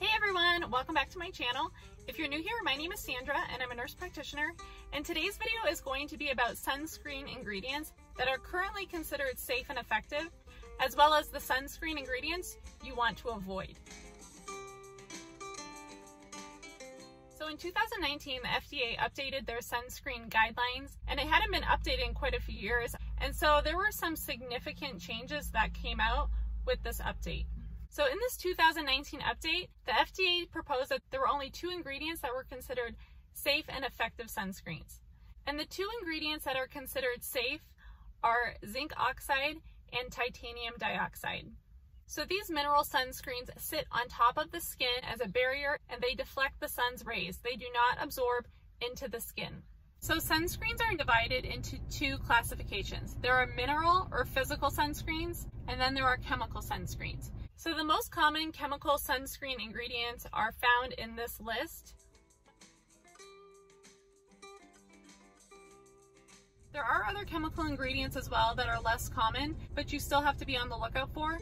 Hey everyone, welcome back to my channel. If you're new here, my name is Sandra and I'm a nurse practitioner and today's video is going to be about sunscreen ingredients that are currently considered safe and effective, as well as the sunscreen ingredients you want to avoid. So in 2019, the FDA updated their sunscreen guidelines and it hadn't been updated in quite a few years. And so there were some significant changes that came out with this update. So in this 2019 update, the FDA proposed that there were only two ingredients that were considered safe and effective sunscreens. And the two ingredients that are considered safe are zinc oxide and titanium dioxide. So these mineral sunscreens sit on top of the skin as a barrier and they deflect the sun's rays. They do not absorb into the skin. So sunscreens are divided into two classifications. There are mineral or physical sunscreens and then there are chemical sunscreens. So the most common chemical sunscreen ingredients are found in this list. There are other chemical ingredients as well that are less common, but you still have to be on the lookout for.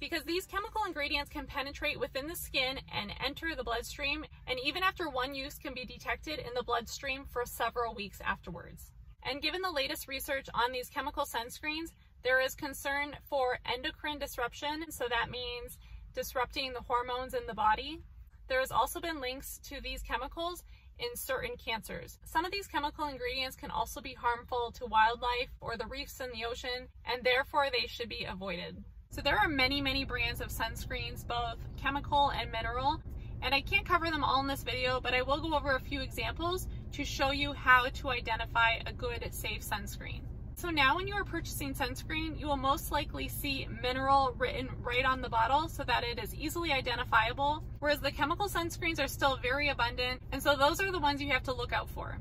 because these chemical ingredients can penetrate within the skin and enter the bloodstream, and even after one use can be detected in the bloodstream for several weeks afterwards. And given the latest research on these chemical sunscreens, there is concern for endocrine disruption, so that means disrupting the hormones in the body. There has also been links to these chemicals in certain cancers. Some of these chemical ingredients can also be harmful to wildlife or the reefs in the ocean, and therefore they should be avoided. So there are many, many brands of sunscreens, both chemical and mineral, and I can't cover them all in this video, but I will go over a few examples to show you how to identify a good, safe sunscreen. So now when you are purchasing sunscreen, you will most likely see mineral written right on the bottle so that it is easily identifiable, whereas the chemical sunscreens are still very abundant, and so those are the ones you have to look out for.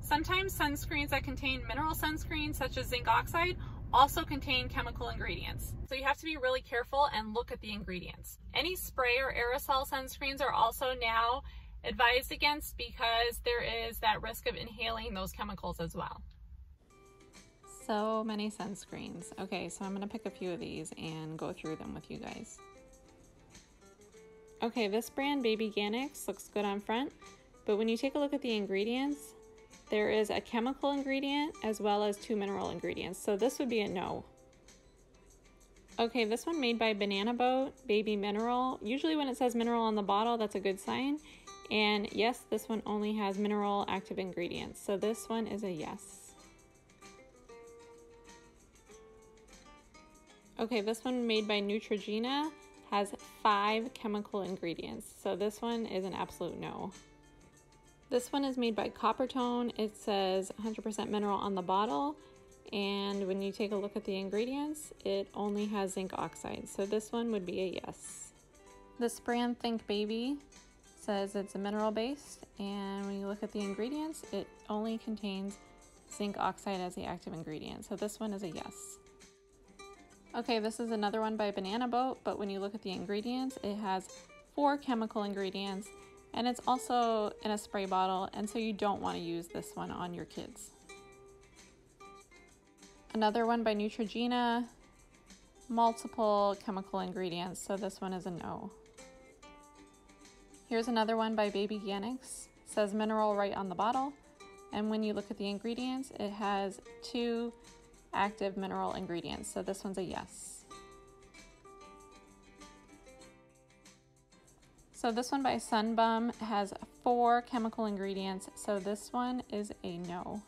Sometimes sunscreens that contain mineral sunscreens, such as zinc oxide, also contain chemical ingredients. So you have to be really careful and look at the ingredients. Any spray or aerosol sunscreens are also now advised against because there is that risk of inhaling those chemicals as well. So many sunscreens. Okay, so I'm going to pick a few of these and go through them with you guys. Okay, this brand, Babyganics, looks good on front, but when you take a look at the ingredients, there is a chemical ingredient as well as two mineral ingredients. So this would be a no. Okay, this one made by Banana Boat, Baby Mineral. Usually when it says mineral on the bottle, that's a good sign. And yes, this one only has mineral active ingredients. So this one is a yes. Okay, this one made by Neutrogena has five chemical ingredients. So this one is an absolute no. This one is made by Coppertone. It says 100% mineral on the bottle. And when you take a look at the ingredients, it only has zinc oxide. So this one would be a yes. This brand Think Baby says it's a mineral based. And when you look at the ingredients, it only contains zinc oxide as the active ingredient. So this one is a yes. Okay, this is another one by Banana Boat, but when you look at the ingredients, it has four chemical ingredients and it's also in a spray bottle, and so you don't want to use this one on your kids. Another one by Neutrogena, multiple chemical ingredients, so this one is a no. Here's another one by Babyganics, says mineral right on the bottle, and when you look at the ingredients, it has two active mineral ingredients, so this one's a yes. So this one by Sunbum has four chemical ingredients, so this one is a no.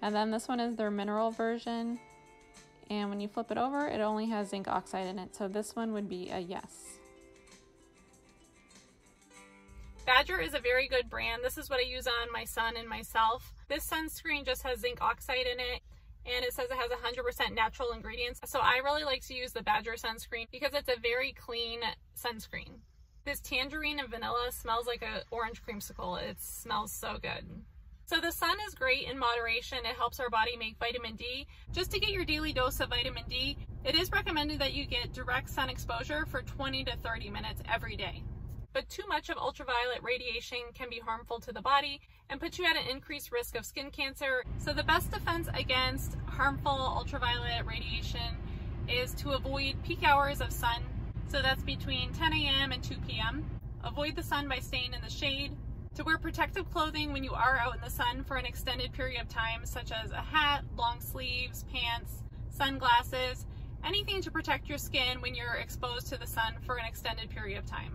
And then this one is their mineral version, and when you flip it over, it only has zinc oxide in it, so this one would be a yes. Badger is a very good brand. This is what I use on my son and myself. This sunscreen just has zinc oxide in it and it says it has 100% natural ingredients. So I really like to use the Badger sunscreen because it's a very clean sunscreen. This tangerine and vanilla smells like an orange creamsicle. It smells so good. So the sun is great in moderation. It helps our body make vitamin D. Just to get your daily dose of vitamin D, it is recommended that you get direct sun exposure for 20 to 30 minutes every day but too much of ultraviolet radiation can be harmful to the body and put you at an increased risk of skin cancer. So the best defense against harmful ultraviolet radiation is to avoid peak hours of sun. So that's between 10 a.m. and 2 p.m. Avoid the sun by staying in the shade. To wear protective clothing when you are out in the sun for an extended period of time, such as a hat, long sleeves, pants, sunglasses, anything to protect your skin when you're exposed to the sun for an extended period of time.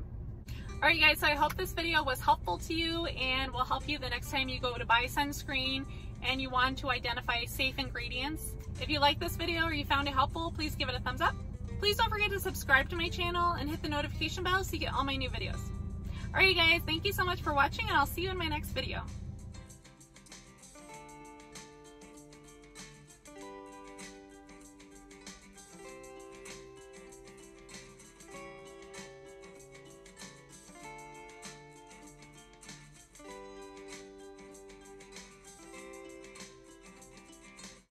Alright guys, so I hope this video was helpful to you and will help you the next time you go to buy sunscreen and you want to identify safe ingredients. If you like this video or you found it helpful, please give it a thumbs up. Please don't forget to subscribe to my channel and hit the notification bell so you get all my new videos. Alright guys, thank you so much for watching and I'll see you in my next video.